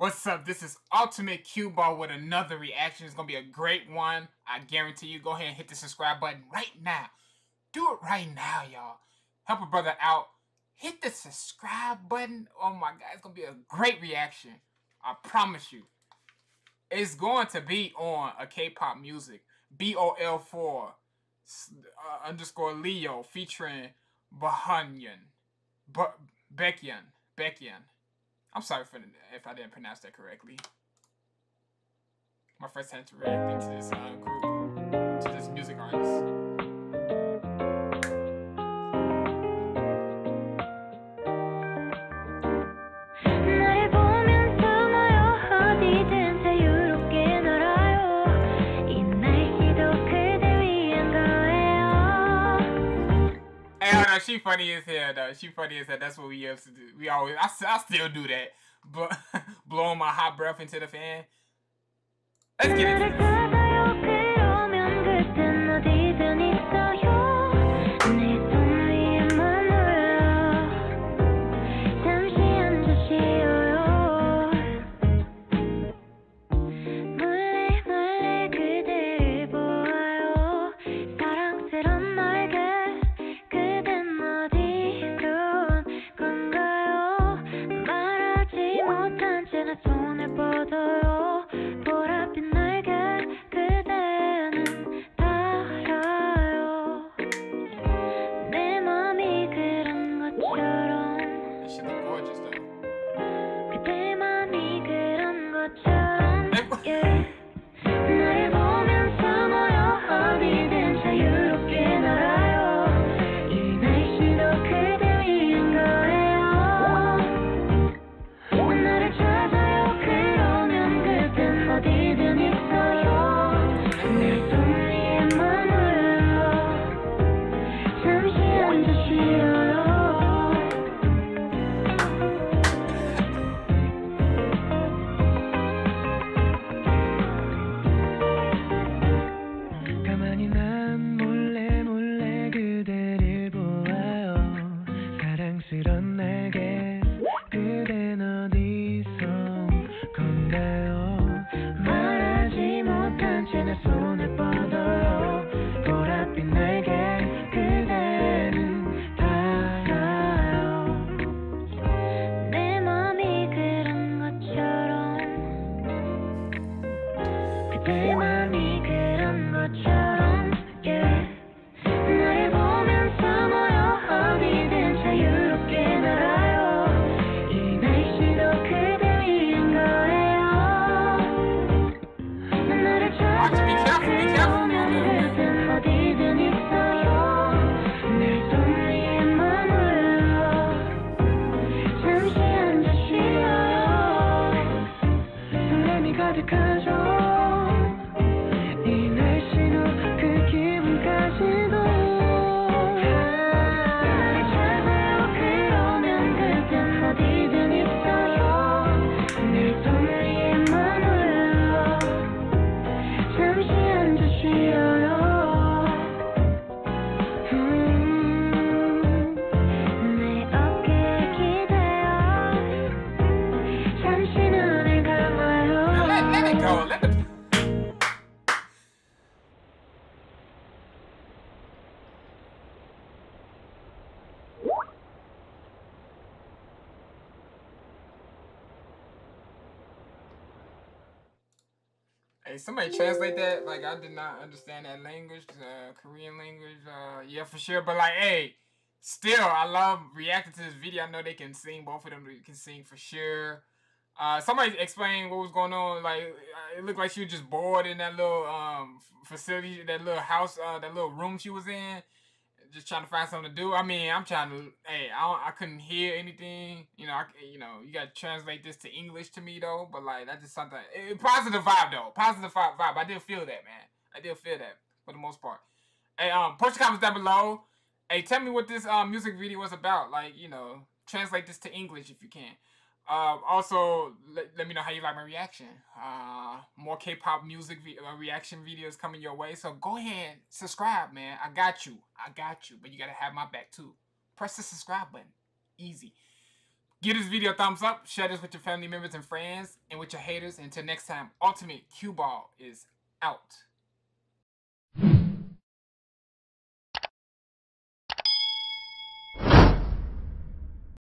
What's up? This is Ultimate Qball with another reaction. It's gonna be a great one. I guarantee you. Go ahead and hit the subscribe button right now. Do it right now, y'all. Help a brother out. Hit the subscribe button. Oh my god, it's gonna be a great reaction. I promise you. It's going to be on a K-pop music. BOL4 uh, underscore Leo featuring Bahanyan. Ba- Baekhyun. Baekhyun. I'm sorry for if I didn't pronounce that correctly. My first time reacting to this uh, group, she funny as hell though. She funny as hell. That's what we used to do. We always, I, I still do that. But blowing my hot breath into the fan. Let's get into this. Hey, somebody translate that. Like, I did not understand that language, uh, Korean language. Uh, yeah, for sure. But like, hey, still, I love reacting to this video. I know they can sing. Both of them can sing for sure. Uh, somebody explain what was going on. Like, uh, it looked like she was just bored in that little um facility, that little house, uh, that little room she was in just trying to find something to do. I mean, I'm trying to. Hey, I I couldn't hear anything. You know, I you know you got to translate this to English to me though. But like that's just something. It, positive vibe though. Positive vibe. I did feel that man. I did feel that for the most part. Hey, um, post your comments down below. Hey, tell me what this um music video was about. Like you know, translate this to English if you can. Uh, also, let, let me know how you like my reaction. Uh, more K-pop music uh, reaction videos coming your way. So go ahead, subscribe, man. I got you. I got you. But you got to have my back, too. Press the subscribe button. Easy. Give this video a thumbs up. Share this with your family members and friends and with your haters. Until next time, Ultimate Qball is out.